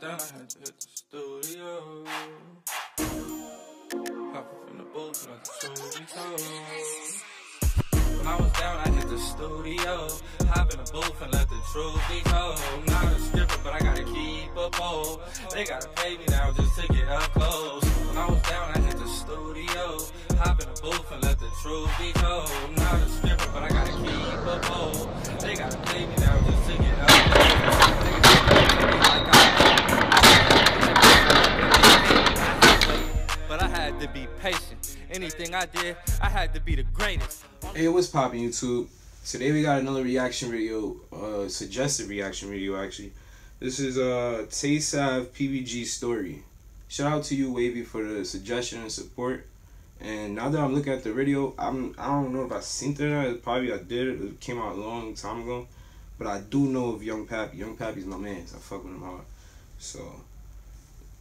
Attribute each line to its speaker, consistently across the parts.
Speaker 1: down, I had to hit the studio. Hopping from the booth like a truly When I was down, I hit the studio. Hop in the booth and let the truth be told. Not a stripper, but I gotta keep a pole. They gotta pay me now just to get up close. Anything I did, I had to be the greatest.
Speaker 2: Hey, what's poppin' YouTube? Today we got another reaction video, uh, suggested reaction video actually. This is uh Tay Sav PBG story. Shout out to you, Wavy, for the suggestion and support. And now that I'm looking at the video, I'm I don't know if I seen it or not. Probably I did. It came out a long time ago. But I do know of Young Pappy. Young Pappy's my man. So I fuck with him hard. So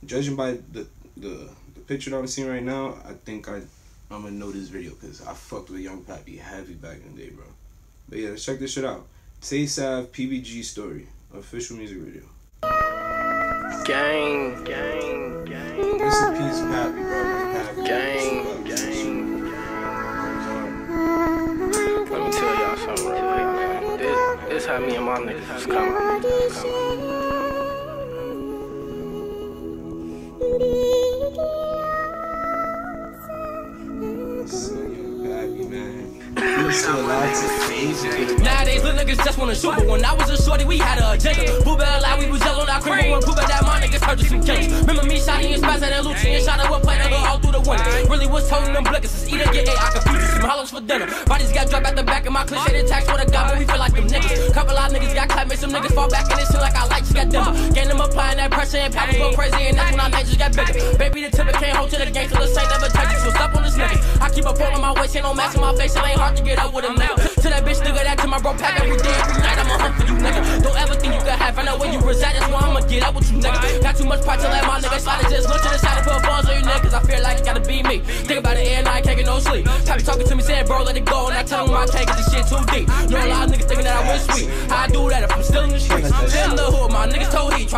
Speaker 2: judging by the the, the picture that I'm seeing right now, I think I I'm gonna know this video because I fucked with Young Pappy heavy back in the day, bro. But yeah, let's check this shit out. Tay Sav PBG story, official music video.
Speaker 3: Gang, gang, gang.
Speaker 2: Rest in peace, Pappy, bro. Pappy.
Speaker 3: Gang, gang, Let me tell y'all something real quick, man. This, this how me and my niggas was coming.
Speaker 2: Young Pappy, man.
Speaker 4: Nowadays, little niggas just wanna shoot, but when I was a shorty, we had a agenda. Boo bell out, we was yellow, now cream, when prove that my niggas heard some games. Remember me, shotty and spaz and Lucci, and shot at what play nigga all through the winter. Really was holding them blickers, it's either get A, I you some hollows for dinner. Bodies got dropped at the back of my cliche, the tax for the god, but we feel like them niggas. Couple lot niggas got clapped, made some niggas fall back in this shit like I like, got dimmer. Gain them applying that pressure, and pappers go crazy, and that's when I made just got bigger. Baby, the tip can't hold to the game, till the same never touch you, so stop on this nigga. I keep a pole on my waist, ain't no mask on my face, it ain't hard to get up with a nigga. To that bitch, nigga, that to my bro pack every day, every night, I'ma hunt for you, nigga. Don't ever think you can have, I know where you reside, that's why I'ma get up with you, nigga. Got too much pride to let my nigga slide and just look to the side and put balls on you, niggas. I feel like it gotta be me. Think about it, and I can't get no sleep. Pappy talking to me, saying, bro, let it go, and I tell him I can't this shit too deep.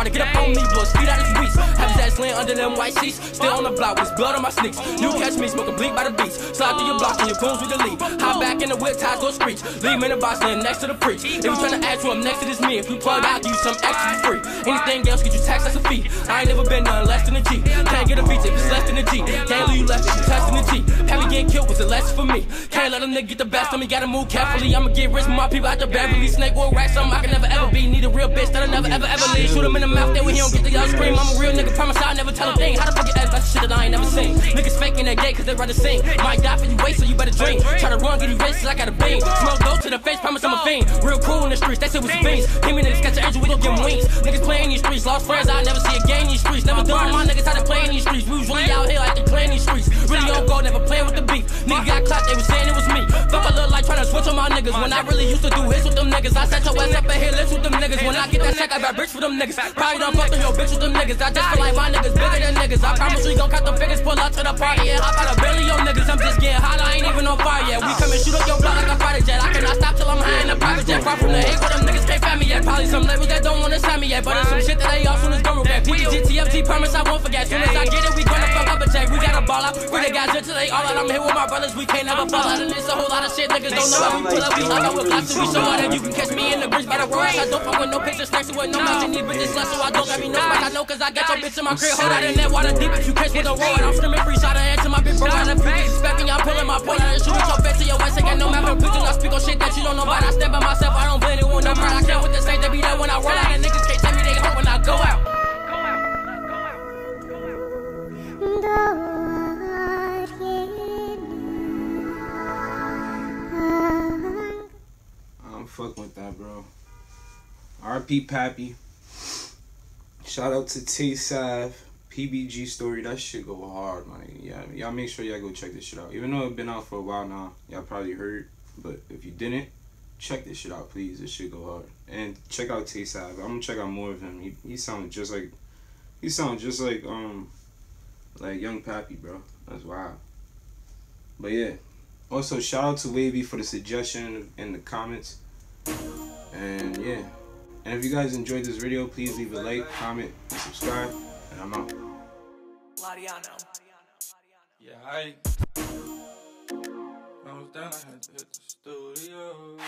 Speaker 4: Niggas told he try to get up on me, blow speed out his weeks. Have his ass laying under them white sheets, still on the block with blood on my sneaks. You catch me smoking bleak by the beats, slide through your block and your goons with the lead. Hop back in the whip, ties go screech. Leave me in the box, laying next to the preach. If you tryna ask who I'm next to this me, if you plug out, give you some extra free. Anything else, get you taxed as a fee. I ain't never been nothing less than a G. Can't get a feature if it's less than a G. Can't leave you left if you testing a G. Have me getting killed was a lesson for me. A nigga get the best of me, gotta move carefully. I'ma get rich with my people out the Beverly. Snake will rack something I can never ever be. Need a real bitch that'll never ever ever leave. Shoot him in the mouth, then when he don't get the yellow scream. I'm a real nigga, promise I'll never tell a thing. How the fuck you act like shit that I ain't never seen? Niggas faking that gay cause they rather sing. Might die for you wait, so you better drink. Try to run, get you racist, I got a beam. Smoke dope to the face, promise I'm a fiend. Real cool in the streets, that shit was fiends. Give me niggas catch an angel, we gon' give 'em wings. Niggas playing these streets, lost friends, I'll never see a game these streets. Never done my niggas how to play in these streets. We was really out here like they playing these streets. Really on go, never playing with the. Nigga got clapped, they was saying it was me. Fuck a little like trying to switch on my niggas. When I really used to do hits with them niggas, I set your ass up and hit lips with them niggas. When I get that check, I got bricks for them niggas. Probably done fucked your bitch with them niggas. I just feel like my niggas bigger than niggas. I promise we gon' cut the biggest pull up to the party and hop out a billion yo niggas. I'm just getting hot, I ain't even on fire yet. We come and shoot up your block like a fighter jet. I cannot stop till I'm high in the private jet. Far from the hate where them niggas can't find me yet. Probably some labels that don't wanna sign me yet. But it's some shit that they all soon as gon' regret. PG, TFT, promise I won't forget. Soon as I get it, we gonna up check. We gotta ball out. We the guys until they all out. I'm here with my brothers, we can't never fall out. And it's a whole lot of shit niggas don't know how we pull up. We lock up with blocks, so we show out that you can catch me in the bridge by the road. I don't fuck with no pictures, snacks with no mouth. These bitches less, so I don't got me no. I know cause I got your bitch in my crib. Hold out in that water deep if you catch with a road. I'm screaming free shot and to my bitch, bro. And if you expecting, I'm pulling my point out and shooting your face to your waist. I got no mouth for pictures. I speak on shit that you don't know about. I stand by myself, I don't blend it with no pride. I can't with the same, they be there when I roll out. And niggas can't
Speaker 2: I'm with that, bro. RP Pappy. Shout out to Tay Sav. PBG story. That shit go hard, man. Yeah, y'all make sure y'all go check this shit out. Even though it's been out for a while now, y'all probably heard. But if you didn't, check this shit out, please. This shit go hard. And check out Tay Sav. I'm gonna check out more of him. He he sounds just like he sounds just like um like young Pappy, bro. That's wild. But yeah. Also, shout out to Wavy for the suggestion in the comments. And yeah. And if you guys enjoyed this video, please leave a like, comment, subscribe, and I'm out.
Speaker 1: Yeah, I. When I was down, I had to hit the studio.